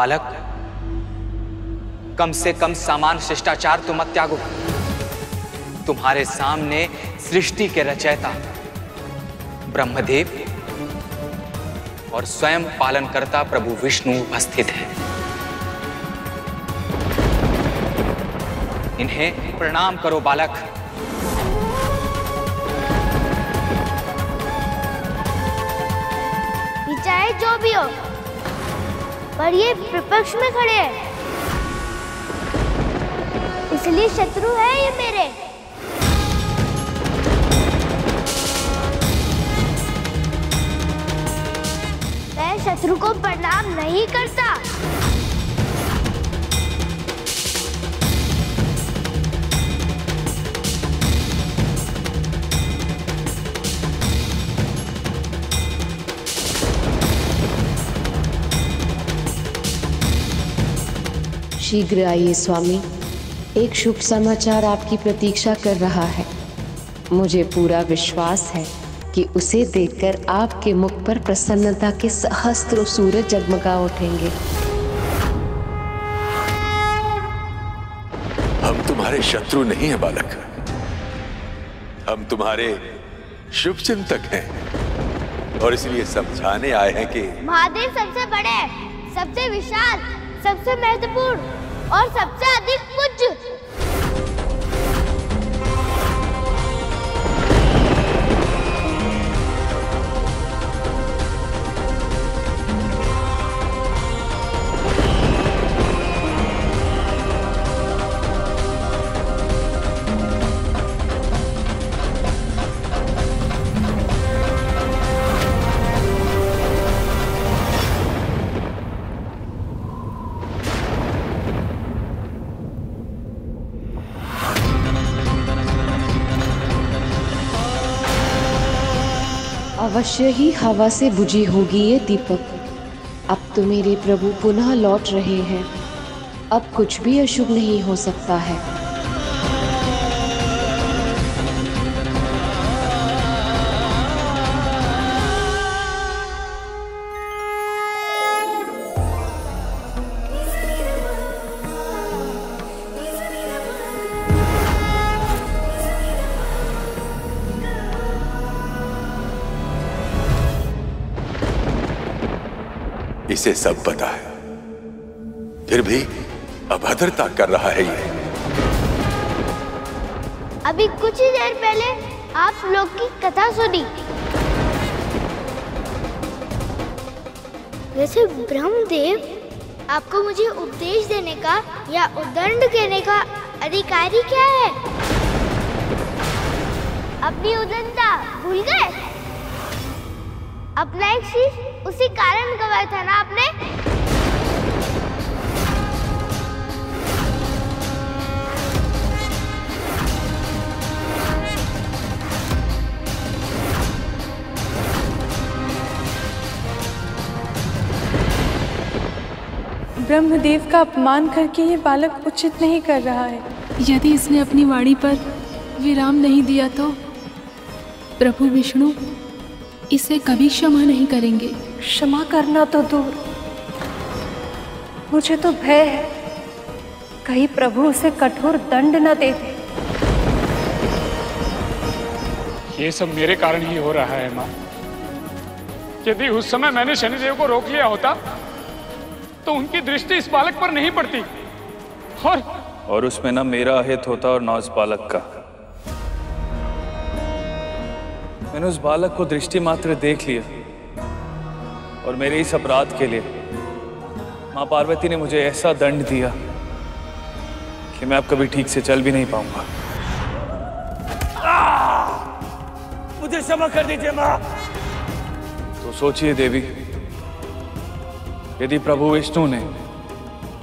बालक, कम से कम सामान शिष्टाचार तो मत त्यागो। तुम्हारे सामने सृष्टि के रचयिता, ब्रह्मदेव और स्वयं पालनकर्ता प्रभु विष्णु उपस्थित हैं। इन्हें प्रणाम करो बालक। जो भी हो पर ये विपक्ष में खड़े हैं। इसलिए शत्रु है ये मेरे। मैं शत्रु को प्रणाम नहीं करता। शीघ्र आइए स्वामी। एक शुभ समाचार आपकी प्रतीक्षा कर रहा है। मुझे पूरा विश्वास है कि उसे देखकर आपके मुख पर प्रसन्नता के सहस्त्रों सूरज जगमगा उठेंगे। हम तुम्हारे शत्रु नहीं हैं बालक। हम तुम्हारे शुभ चिंतक हैं। और इसलिए समझाने आए हैं कि महादेव सबसे बड़े सबसे विशाल सबसे महत्वपूर्ण और सबसे अधिक पूज्य अवश्य ही हवा से बुझी होगी ये दीपक। अब तो मेरे प्रभु पुनः लौट रहे हैं। अब कुछ भी अशुभ नहीं हो सकता है। इसे सब पता है। फिर भी अभद्रता कर रहा है ये। अभी कुछ ही देर पहले आप लोग की कथा सुनी। वैसे ब्रह्मदेव, आपको मुझे उपदेश देने का या उदंड देने का अधिकारी क्या है? अपनी उदंडता भूल गए? अपना एक शीश उसी कारण गवाया था ना आपने? ब्रह्मदेव का अपमान करके ये बालक उचित नहीं कर रहा है। यदि इसने अपनी वाणी पर विराम नहीं दिया तो प्रभु विष्णु इसे कभी क्षमा नहीं करेंगे। क्षमा करना तो दूर। मुझे तो भय है। कहीं प्रभु उसे कठोर दंड न दे दे। ये सब मेरे कारण ही हो रहा है माँ। यदि उस समय मैंने शनिदेव को रोक लिया होता तो उनकी दृष्टि इस बालक पर नहीं पड़ती। और और उसमें ना मेरा अहित होता और ना उस बालक का। मैंने उस बालक को दृष्टि मात्र देख लिया और मेरे इस अपराध के लिए माँ पार्वती ने मुझे ऐसा दंड दिया कि मैं अब कभी ठीक से चल भी नहीं पाऊँगा। मुझे क्षमा कर दीजिए माँ। तो सोचिए देवी यदि प्रभु विष्णु ने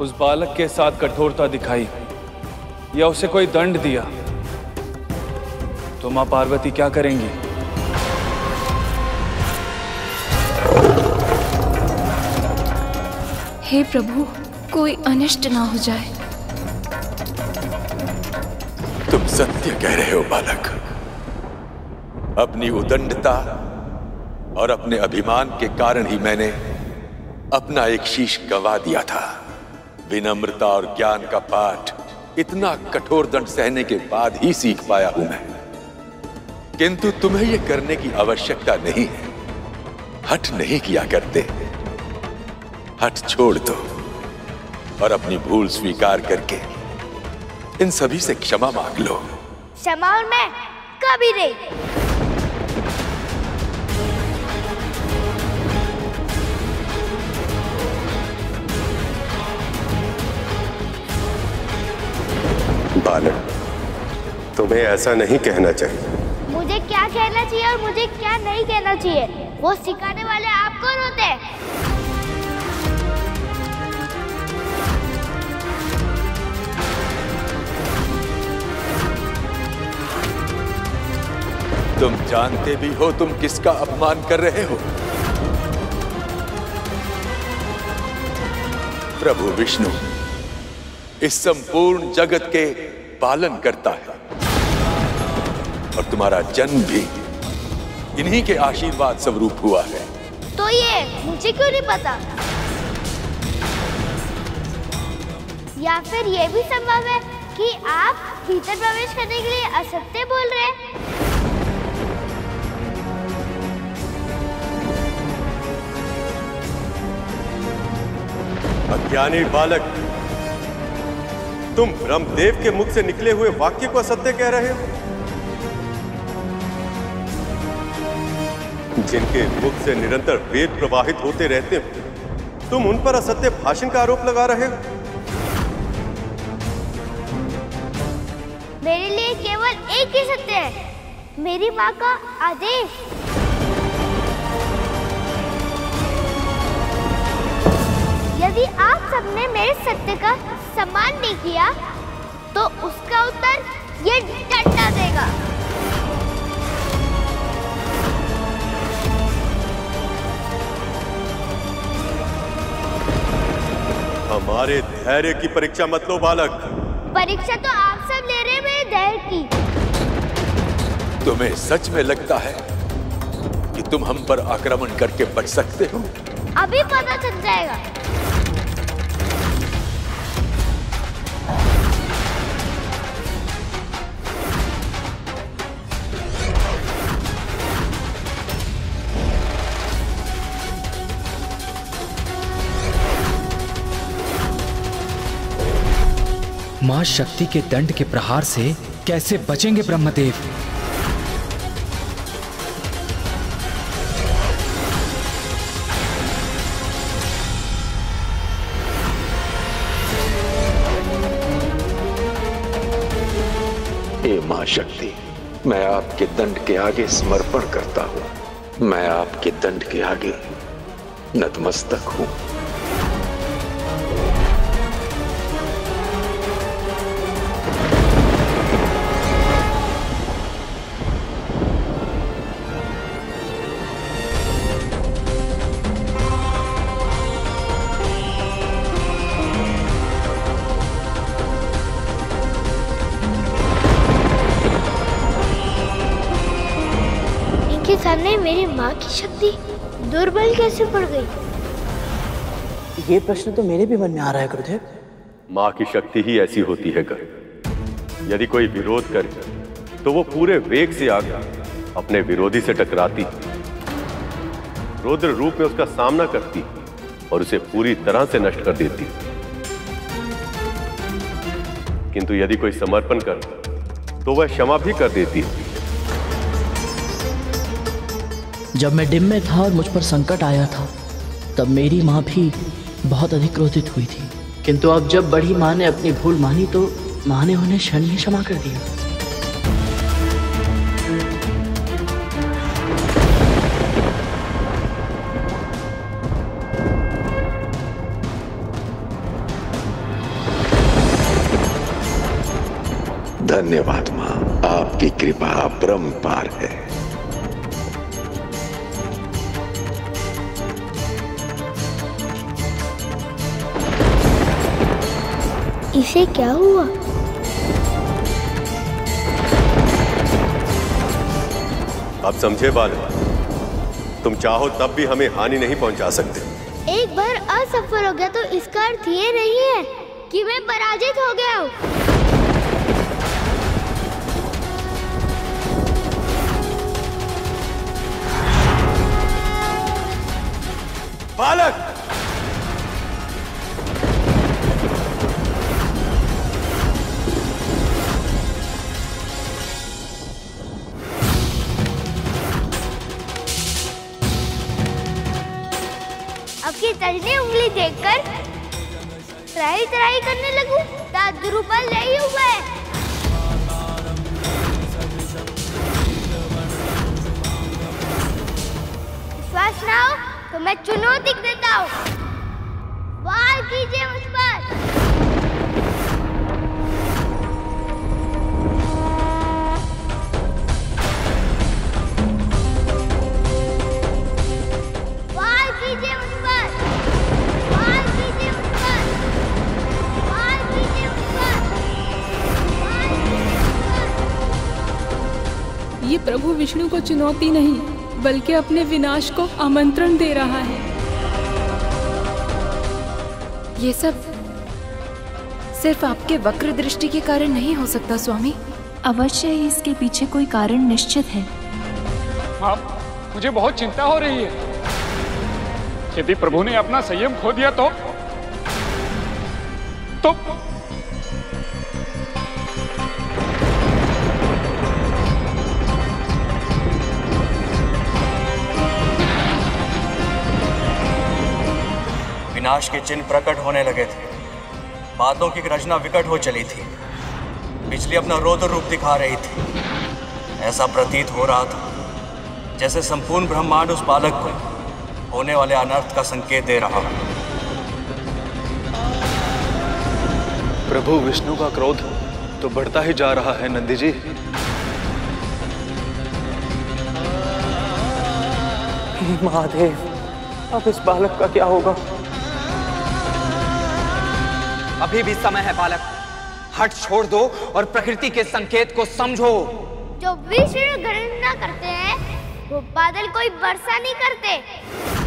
उस बालक के साथ कठोरता दिखाई या उसे कोई दंड दिया तो माँ पार्वती क्या करेंगी? हे प्रभु, कोई अनिष्ट ना हो जाए। तुम सत्य कह रहे हो, बालक। अपनी उदंडता और अपने अभिमान के कारण ही मैंने अपना एक शीश गवा दिया था। विनम्रता और ज्ञान का पाठ इतना कठोर दंड सहने के बाद ही सीख पाया हूँ मैं। किंतु तुम्हें यह करने की आवश्यकता नहीं है। हट नहीं किया करते। हट छोड़ दो और अपनी भूल स्वीकार करके इन सभी से क्षमा मांग लो। क्षमा और मैं कभी नहीं। बालक तुम्हें ऐसा नहीं कहना चाहिए। मुझे क्या कहना चाहिए और मुझे क्या नहीं कहना चाहिए? वो सिखाने वाले आप कौन होते हैं। तुम जानते भी हो तुम किसका अपमान कर रहे हो। प्रभु विष्णु, इस संपूर्ण जगत के पालन करता है। और तुम्हारा जन्म भी इन्हीं के आशीर्वाद स्वरूप हुआ है। तो ये मुझे क्यों नहीं पता? या फिर ये भी संभव है कि आप भीतर प्रवेश करने के लिए असत्य बोल रहे हैं? अज्ञानी बालक। तुम ब्रह्मदेव के मुख से निकले हुए वाक्य को असत्य कह रहे हो? जिनके मुख से निरंतर वेद प्रवाहित होते रहते हो, तुम उन पर असत्य भाषण का आरोप लगा रहे हो? मेरे लिए केवल एक ही सत्य है। मेरी माँ का आदेश। यदि आप सबने मेरे सत्य का सम्मान नहीं किया तो उसका उत्तर ये डंडा देगा। हमारे धैर्य की परीक्षा मत लो बालक। परीक्षा तो आप सब ले रहे हैं मेरे धैर्य की। तुम्हें सच में लगता है कि तुम हम पर आक्रमण करके बच सकते हो? अभी पता चल जाएगा। माँ शक्ति के दंड के प्रहार से कैसे बचेंगे ब्रह्मदेव? माँ शक्ति, मैं आपके दंड के आगे समर्पण करता हूँ। मैं आपके दंड के आगे नतमस्तक हूँ। कैसे पड़ गई? ये प्रश्न तो मेरे भी मन में आ रहा है गुरुदेव। माँ की शक्ति ही ऐसी होती है कर यदि कोई विरोध करे तो वो पूरे वेग से आगे अपने विरोधी से टकराती। रुद्र रूप में उसका सामना करती और उसे पूरी तरह से नष्ट कर देती। किंतु यदि कोई समर्पण कर तो वह क्षमा भी कर देती। है जब मैं डिम में था और मुझ पर संकट आया था, तब मेरी माँ भी बहुत अधिक क्रोधित हुई थी। किंतु अब जब बड़ी माँ ने अपनी भूल मानी तो माँ ने उन्हें क्षण ही क्षमा कर दिया। धन्यवाद माँ, आपकी कृपा ब्रह्म पार है। इसे क्या हुआ? अब समझे बाल तुम चाहो तब भी हमें हानि नहीं पहुँचा सकते। एक बार असफल हो गया तो इसका अर्थ ये नहीं है कि मैं पराजित हो गया हूँ। चुनौती नहीं बल्कि अपने विनाश को आमंत्रण दे रहा है। ये सब सिर्फ़ आपके वक्र दृष्टि के कारण नहीं हो सकता स्वामी। अवश्य ही इसके पीछे कोई कारण निश्चित है। हाँ मुझे बहुत चिंता हो रही है। यदि प्रभु ने अपना संयम खो दिया तो? तो विनाश के चिन्ह प्रकट होने लगे थे। बातों की रचना विकट हो चली थी। बिजली अपना रौद्र रूप दिखा रही थी। ऐसा प्रतीत हो रहा था जैसे संपूर्ण ब्रह्मांड उस बालक को होने वाले अनर्थ का संकेत दे रहा प्रभु विष्णु का क्रोध तो बढ़ता ही जा रहा है नंदी जी। महादेव अब इस बालक का क्या होगा? अभी भी समय है, बालक। हट, छोड़ दो और प्रकृति के संकेत को समझो। जो विश्व गणना करते हैं, वो बादल कोई वर्षा नहीं करते।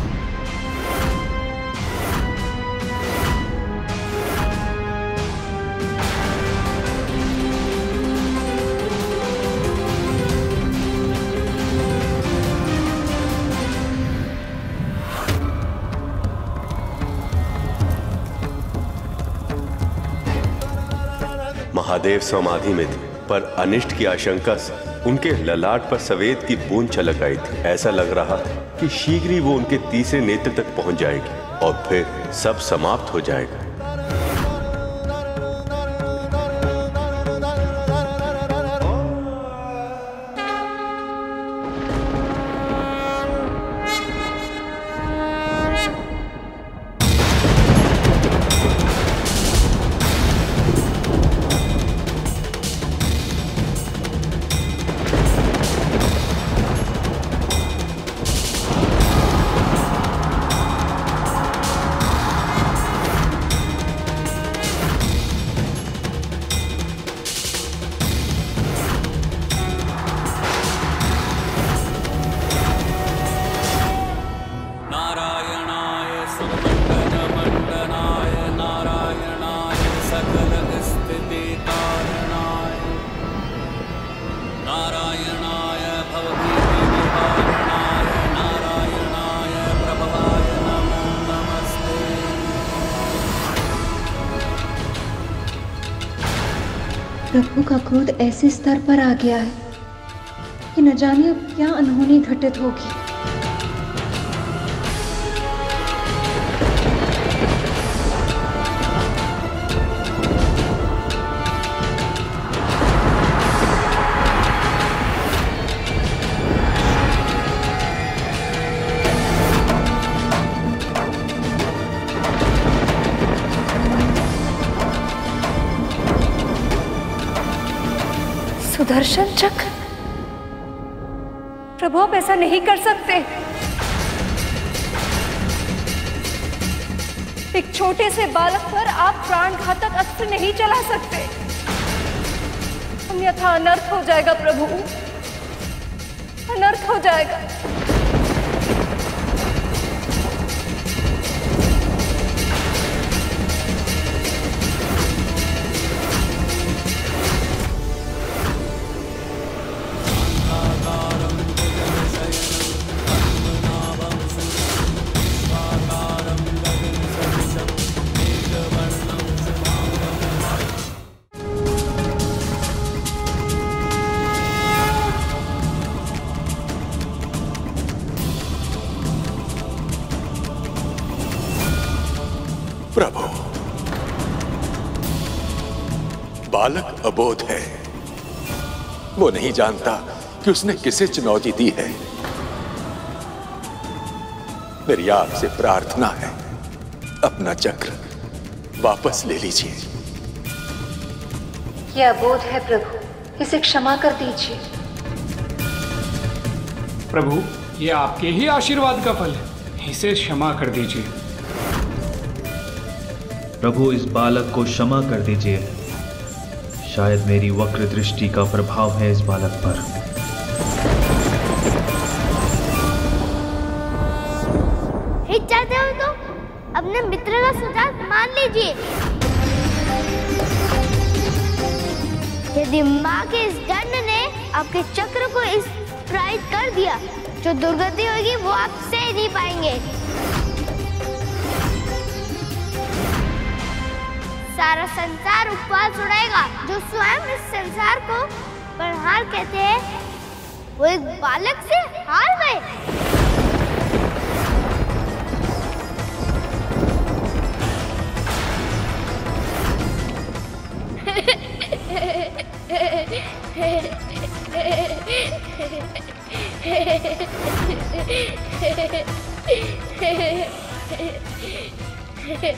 महादेव समाधि में थे पर अनिष्ट की आशंका से उनके ललाट पर सवेद की बूंद छलक आई थी। ऐसा लग रहा था कि शीघ्र ही वो उनके तीसरे नेत्र तक पहुँच जाएगी और फिर सब समाप्त हो जाएगा। प्रभु का क्रोध ऐसे स्तर पर आ गया है कि न जाने अब क्या अनहोनी घटित होगी। सुदर्शन चक्र? प्रभु, आप ऐसा नहीं कर सकते। एक छोटे से बालक पर आप प्राण घातक अस्त्र नहीं चला सकते। अन्यथा अनर्थ हो जाएगा, प्रभु। अनर्थ हो जाएगा। अबोध है। वो नहीं जानता कि उसने किसे चुनौती दी है। मेरी आपसे प्रार्थना है अपना चक्र वापस ले लीजिए। यह अबोध है प्रभु इसे क्षमा कर दीजिए। प्रभु ये आपके ही आशीर्वाद का फल है। इसे क्षमा कर दीजिए। प्रभु इस बालक को क्षमा कर दीजिए। शायद मेरी वक्र दृष्टि का प्रभाव है इस बालक पर। तो अपने मित्र का सुझाव मान लीजिए। यदि माँ के इस दंड ने आपके चक्र को इस प्राइज कर दिया, जो दुर्गति होगी वो आप सह नहीं पाएँगे। सारा संसार उपवास उड़ाएगा। जो स्वयं इस संसार को बरहाल कहते हैं, वो एक बालक से हार गए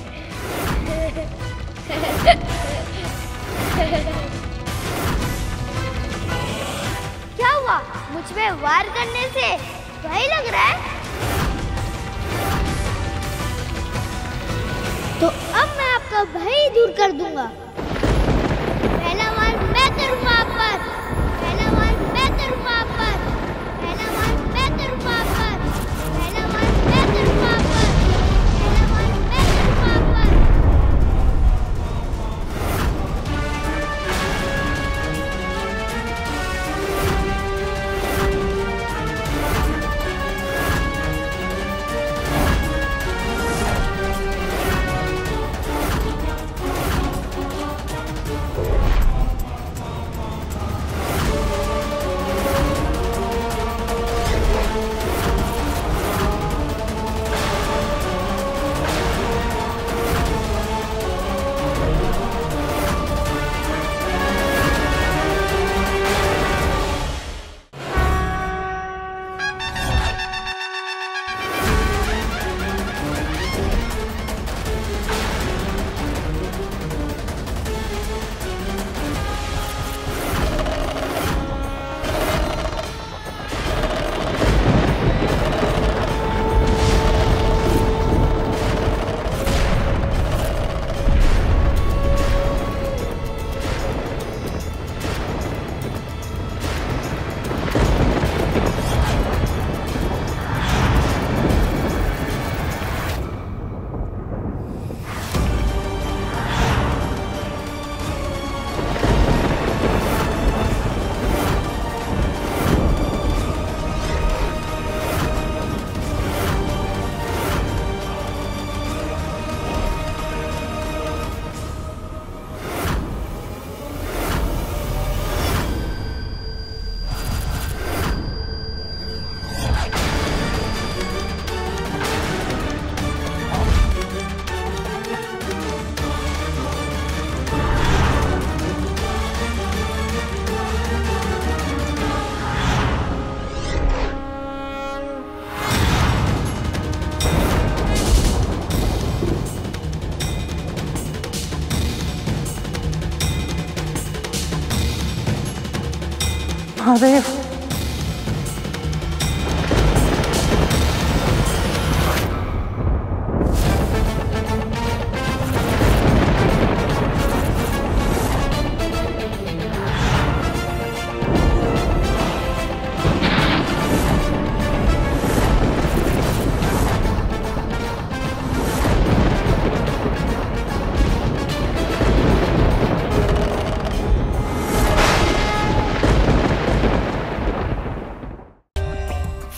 क्या हुआ? मुझ पे वार करने से भय लग रहा है? तो अब मैं आपका भय दूर कर दूँगा। महादेव